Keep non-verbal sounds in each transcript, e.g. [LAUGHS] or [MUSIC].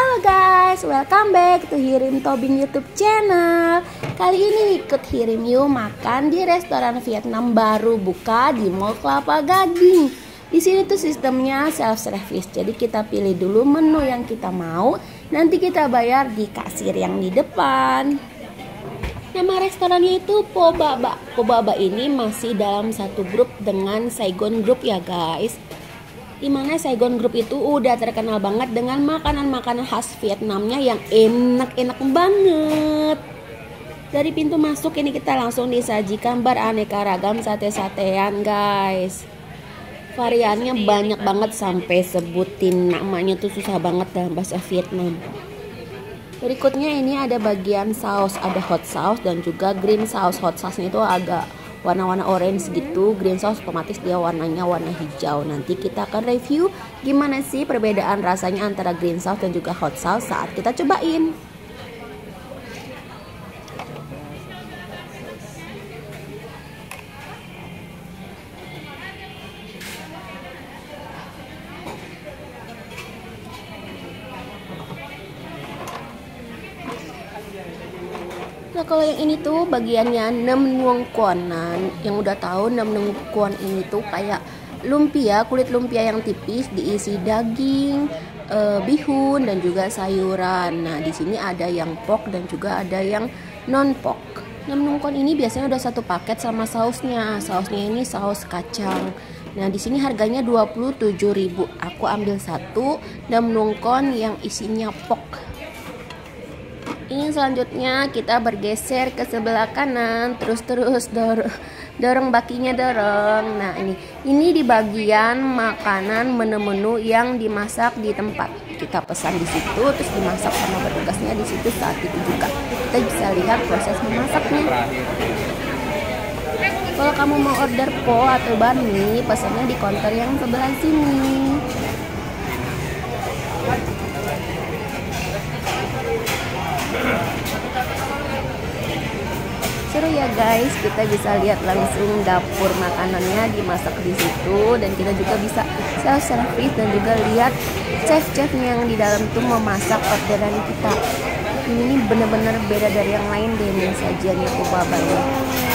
Halo guys, welcome back to Hirim Tobing YouTube channel. Kali ini ikut Hirim yuk makan di restoran Vietnam baru buka di Mall Kelapa Gading. Di sini tuh sistemnya self service. Jadi kita pilih dulu menu yang kita mau, nanti kita bayar di kasir yang di depan. Nama restorannya itu Po Baba. Po Baba ini masih dalam satu grup dengan Saigon Group ya guys di mana Saigon Group itu udah terkenal banget dengan makanan-makanan khas Vietnamnya yang enak-enak banget. Dari pintu masuk ini kita langsung disajikan beraneka ragam sate-satean guys. Variannya banyak banget sampai sebutin namanya tuh susah banget dalam bahasa Vietnam. Berikutnya ini ada bagian saus, ada hot sauce dan juga green sauce. Hot sauce itu agak warna-warna orange gitu green sauce otomatis dia warnanya warna hijau. Nanti kita akan review gimana sih perbedaan rasanya antara green sauce dan juga hot sauce saat kita cobain kalau yang ini tuh bagiannya nem nuang kuan Nah yang udah tahu nem nuang kuan ini tuh kayak lumpia, kulit lumpia yang tipis diisi daging, e, bihun dan juga sayuran. Nah di sini ada yang pok dan juga ada yang non pok. Nem nuang kuan ini biasanya udah satu paket sama sausnya. Sausnya ini saus kacang. Nah, di sini harganya 27.000. Aku ambil satu nuang kuan yang isinya pok ini selanjutnya kita bergeser ke sebelah kanan. Terus terus dorong dorong bakinya dorong. Nah ini. Ini di bagian makanan menu-menu yang dimasak di tempat. Kita pesan di situ terus dimasak sama petugasnya di situ saat itu juga kita bisa lihat proses memasaknya. Kalau kamu mau order po atau bami pesannya di counter yang sebelah sini seru ya guys. Kita bisa lihat langsung dapur makanannya dimasak di situ dan kita juga bisa self service dan juga lihat chef-chef yang di dalam tuh memasak orderan kita. Ini bener-bener beda dari yang lain deh sajiannya kubabanya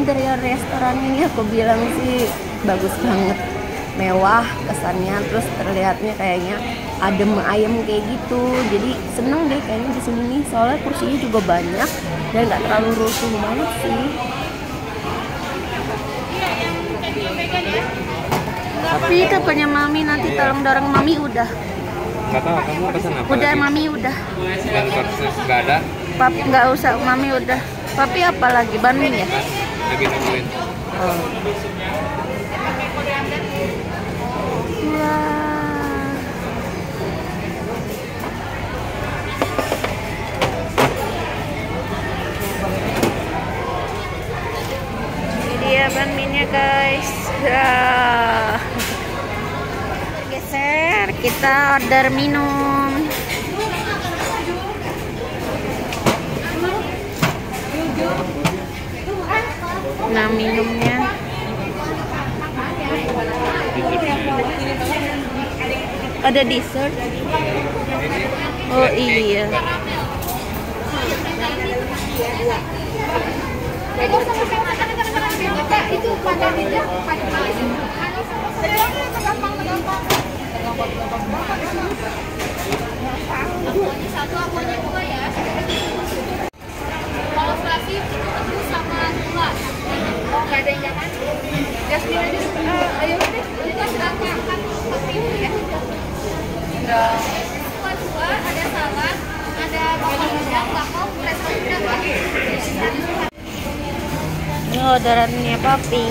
interior restoran ini aku bilang sih bagus banget. Mewah kesannya terus terlihatnya kayaknya adem ayam kayak gitu. Jadi seneng deh kayaknya di sini. Nih soalnya kursinya juga banyak dan nggak terlalu rusuh banget sih. Tapi katanya mami nanti tolong dorong mami udah. Nggak tahu kamu pesan apa udah lagi? mami udah. Nggak ada? Nggak usah mami udah. Papi apa lagi? Banding ya lagi nungguin. Kita order minum. Nah minumnya ada dessert. Oh iya. itu pada satu dua ya kalau serasi itu sama dua oh Ini orderannya papi.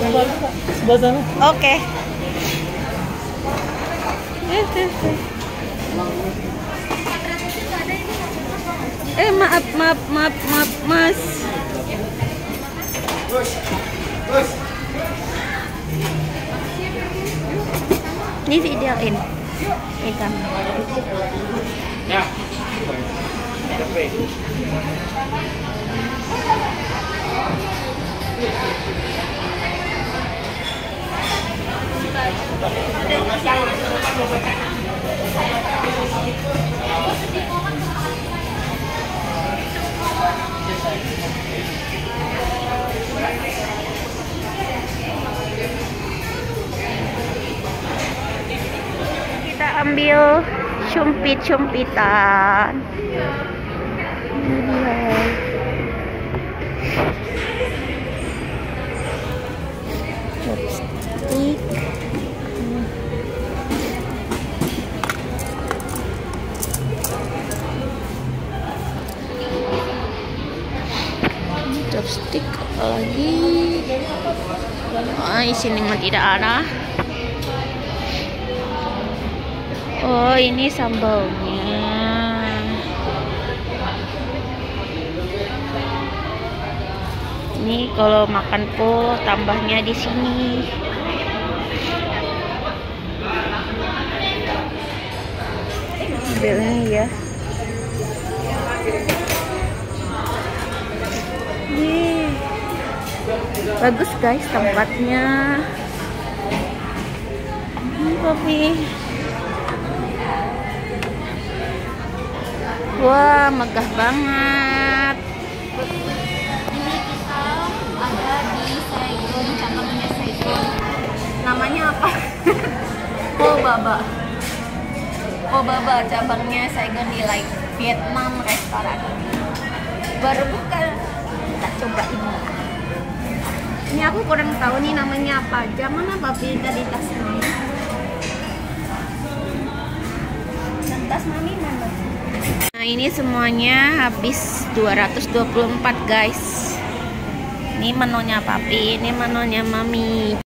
sebelah sana Oke. Eh maaf maaf maaf maaf mas. Ini videoin. Ikan. Ya. Thank you. Ya ambil cumpit-cumpitan. Ini dia. Chopstick. Lagi? Oh, di sini tidak ada. Oh, ini sambalnya. Ini kalau makan po tambahnya di sini. Ambil ini ya. Nih. Bagus guys tempatnya. Ini kopi. Wah, megah banget. Ini kita ada di Saigon, cabangnya Saigon. Namanya apa? [LAUGHS] Oh Baba. Oh Baba, cabangnya Saigon di Light Vietnam restoran. Baru buka, kita coba ini. Ini aku kurang tahu nih namanya apa aja. Mana babi tadi tas mami? Dan tas mami mana? Nah ini semuanya habis 224 guys. Ini menunya papi, ini menunya mami.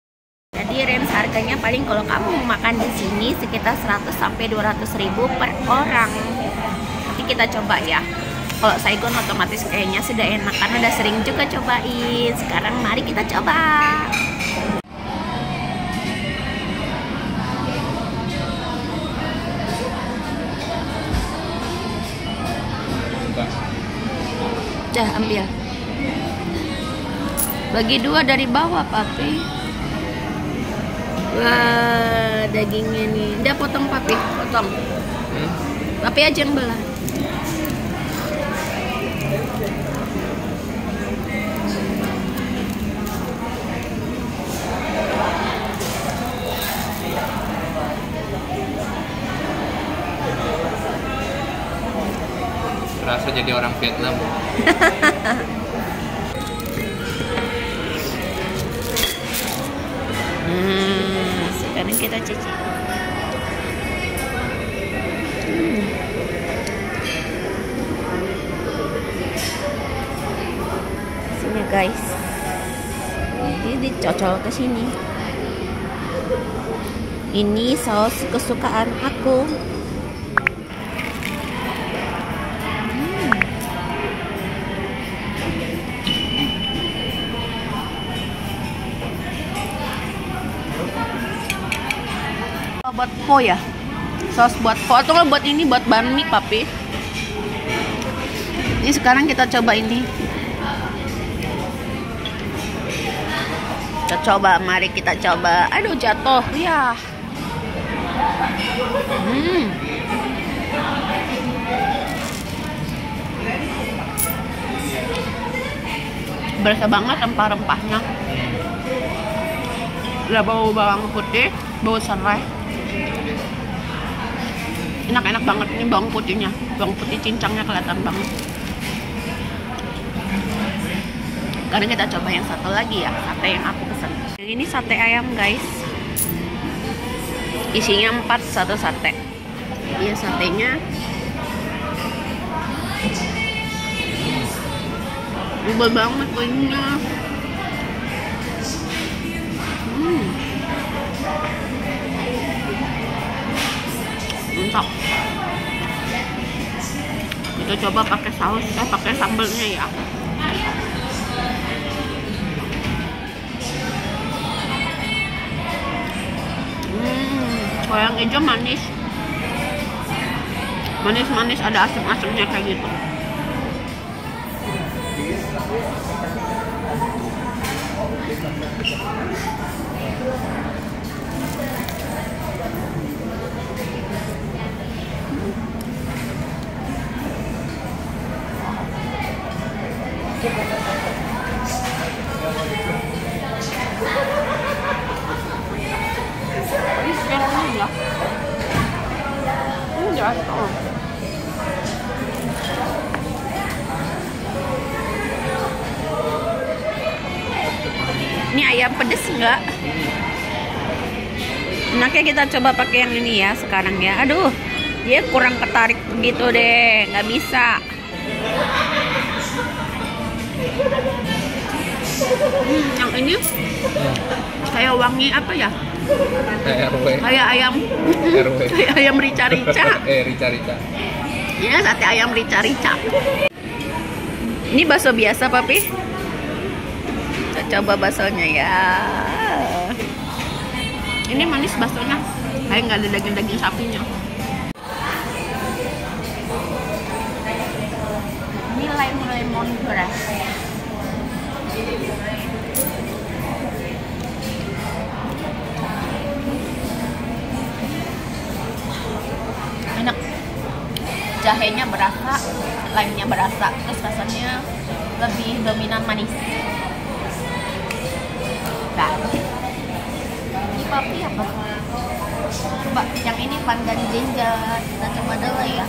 Jadi range harganya paling kalau kamu makan di sini sekitar 100 sampai 200 ribu per orang. Nanti kita coba ya. Kalau Saigon otomatis kayaknya sudah enak karena udah sering juga cobain. Sekarang mari kita coba Dah ambil. Bagi dua dari bawah, papi. Wah, dagingnya nih. Udah potong papi, potong. Hmm? Papi aja yang belah. Rasa jadi orang Vietnam. [LAUGHS] Hmm, sekarang kita cicip. Hmm. Sini guys. Ini dicocol ke sini. Ini saus kesukaan aku. Oh, ya. Saus buat atau nggak buat ini buat banh papi. Ini sekarang kita coba ini. Kita coba mari kita coba. Aduh jatuh. Ya hmm. Berasa banget rempah-rempahnya. Udah bau bawang putih bau serai enak-enak banget ini bawang putihnya. Bawang putih cincangnya kelihatan banget. Sekarang kita coba yang satu lagi ya sate yang aku pesan. Ini sate ayam guys. Isinya empat satu sate. Iya satenya. Ubah banget kuahnya kita coba pakai saus eh pakai sambelnya ya. Hmm yang hijau manis. Manis-manis ada asam-asamnya kayak gitu enggak? Enaknya kita coba pakai yang ini ya sekarang ya. Aduh, dia kurang ketarik begitu deh, nggak bisa. Hmm, yang ini kayak wangi apa ya? RW. Kayak ayam, RW. [LAUGHS] kayak ayam rica-rica. [LAUGHS] eh, rica-rica. Ya, sate ayam rica-rica. Ini bakso biasa, Papi. Coba baksonya ya. Ini manis baksonya. Kayak nggak ada daging-daging sapinya. Ini lime lemon grass. Enak jahenya berasa, limenya berasa, terus rasanya lebih dominan manis. Nah, ini papi apa? Coba yang ini pandan ginger, kita coba dulu ya.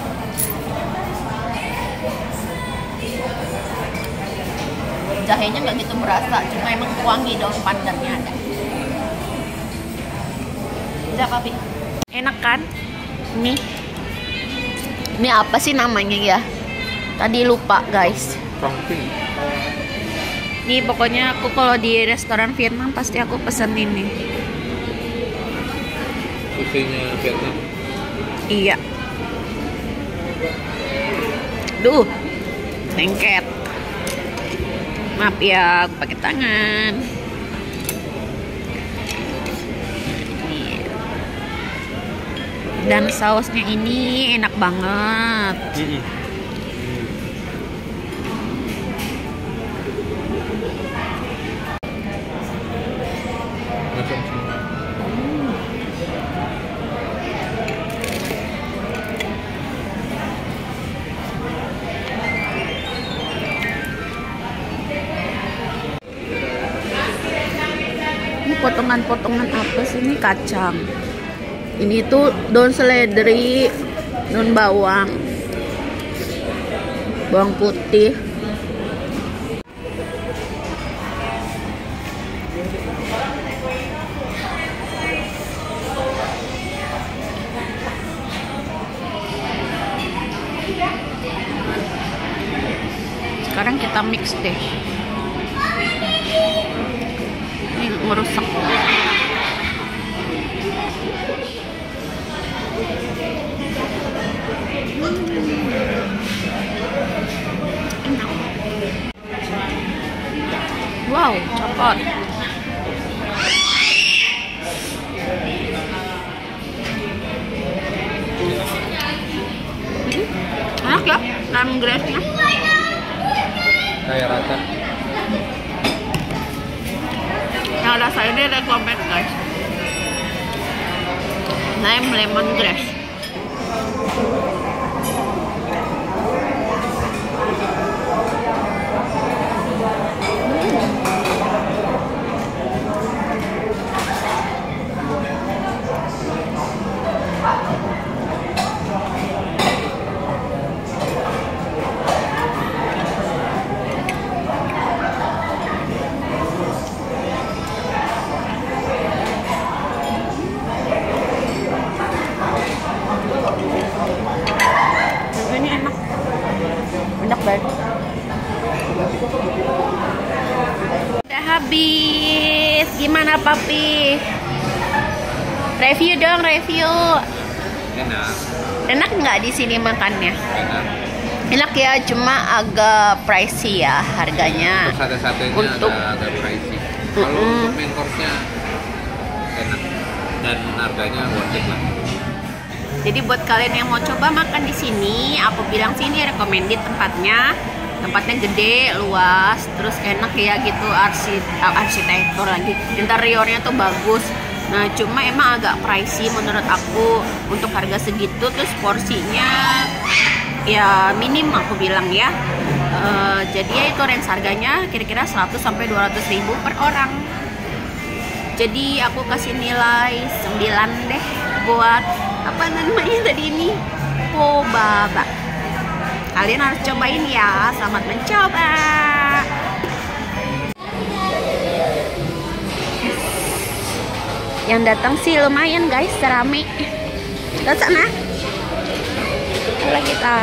Jahenya nggak gitu berasa, cuma emang wangi daun pandannya ada. Udah papi. Enak kan? Nih, ini apa sih namanya ya? Tadi lupa guys. Frongping. Nih pokoknya aku kalau di restoran Vietnam pasti aku pesen ini. Susinya Vietnam. Iya. Duh, lengket. Maaf ya, aku pakai tangan. Nih. Dan sausnya ini enak banget. Macam potongan-potongan apa sih ini kacang. Ini tuh daun seledri, daun bawang, bawang putih. Sekarang kita mix deh. Merusak. Wow, coklat. Hmm, Enak ya, lemongrassnya. Kayak rata. Yang rasa ini recommend guys. Lime lemongrass. Ini enak. Enak banget. Udah habis. Gimana papi? Review dong, review. Enak. Enak nggak di sini makannya? Enak. Enak ya, cuma agak pricey ya harganya. Untuk sate-satenya Untuk- agak, agak pricey. Kalau Mm-mm. untuk main course-nya enak. Dan harganya worth it lah. Jadi buat kalian yang mau coba makan di sini, aku bilang sini recommended tempatnya. Tempatnya gede, luas, terus enak ya gitu arsi, arsitektur lagi. Interiornya tuh bagus. Nah, cuma emang agak pricey menurut aku untuk harga segitu terus porsinya ya minim aku bilang ya. Eh, jadi ya itu range harganya kira-kira 100 sampai 200 ribu per orang. Jadi aku kasih nilai 9 deh buat apa namanya tadi ini? Pobaba. Kalian harus cobain ya. Selamat mencoba. Yang datang sih lumayan guys. Serame ke sana. Ayo kita.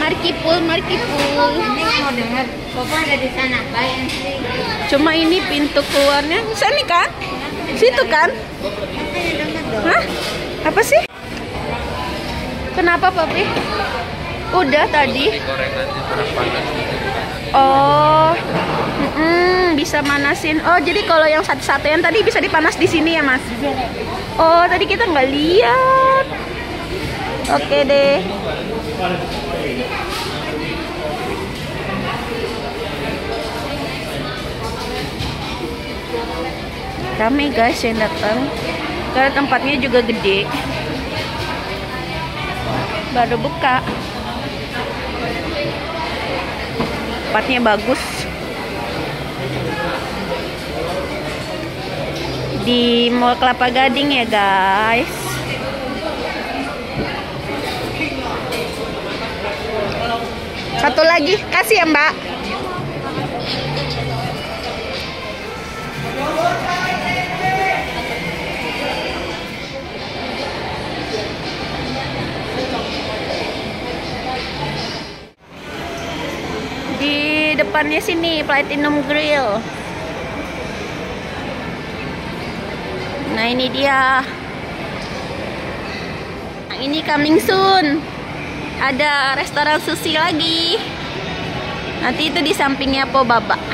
Markipul markipul mau dengar. Papa ada di sana. See. cuma ini pintu keluarnya. Sini kan? Situ kan. Hah? apa sih? Kenapa papi? Udah tadi. Ini gorengannya kurang bisa manasin. Oh, jadi kalau yang satu-satuan tadi bisa dipanas di sini ya, Mas? Oh, tadi kita nggak lihat. Oke deh. Rame guys yang datang. Karena tempatnya juga gede. Baru buka. tempatnya bagus di Mall Kelapa Gading ya guys satu lagi kasih ya mbak di depannya sini Platinum Grill. Nah ini dia. Nah, ini coming soon. Ada restoran sushi lagi. Nanti itu di sampingnya Po Baba.